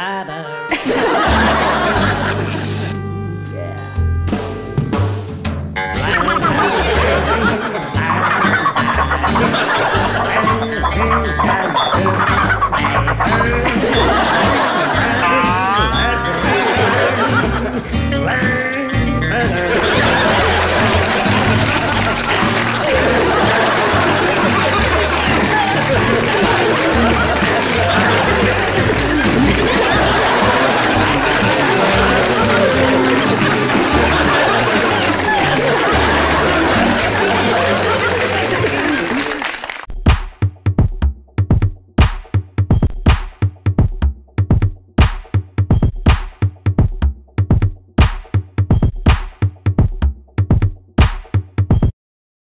fiber.